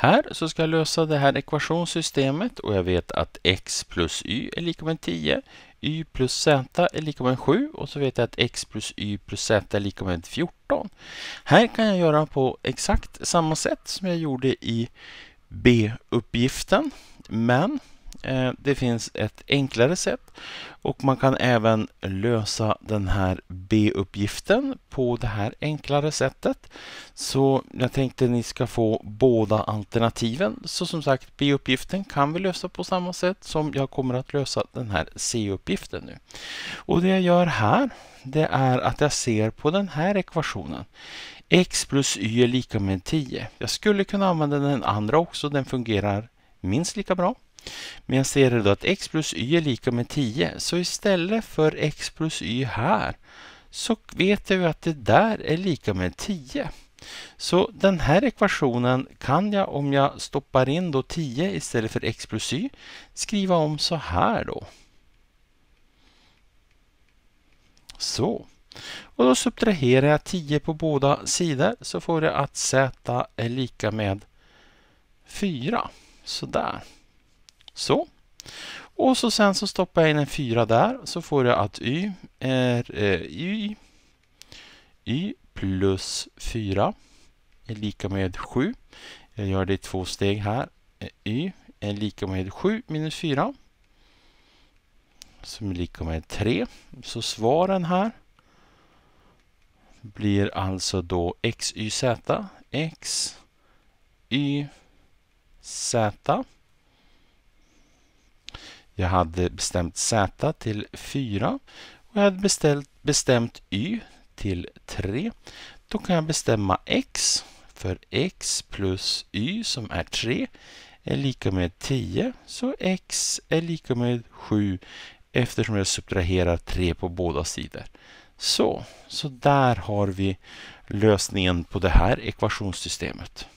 Här så ska jag lösa det här ekvationssystemet och jag vet att x plus y är lika med 10, y plus z är lika med 7 och så vet jag att x plus y plus z är lika med 14. Här kan jag göra på exakt samma sätt som jag gjorde i b-uppgiften, men Eh, det finns ett enklare sätt och man kan även lösa den här B-uppgiften på det här enklare sättet. Så jag tänkte att ni ska få båda alternativen. Så som sagt, B-uppgiften kan vi lösa på samma sätt som jag kommer att lösa den här C-uppgiften nu. Och det jag gör här, det är att jag ser på den här ekvationen x plus y är lika med 10. Jag skulle kunna använda den andra också, den fungerar minst lika bra. Men jag ser då att x plus y är lika med 10. Så istället för x plus y här så vet jag att det där är lika med 10. Så den här ekvationen kan jag om jag stoppar in då 10 istället för x plus y skriva om så här då. Så. Och då subtraherar jag 10 på båda sidor så får jag att z är lika med 4. Sådär. Så. Och så sen så stoppar jag in en 4 där så får jag att y är eh, y, y plus 4 är lika med 7. Jag gör det i två steg här. Eh, y är lika med 7 minus 4 som är lika med 3. Så svaren här blir alltså då x, y, z. x, y, z jag hade bestämt Z till 4 och jag hade beställt, bestämt Y till 3. Då kan jag bestämma X för X plus Y som är 3 är lika med 10. Så X är lika med 7 eftersom jag subtraherar 3 på båda sidor. Så, så där har vi lösningen på det här ekvationssystemet.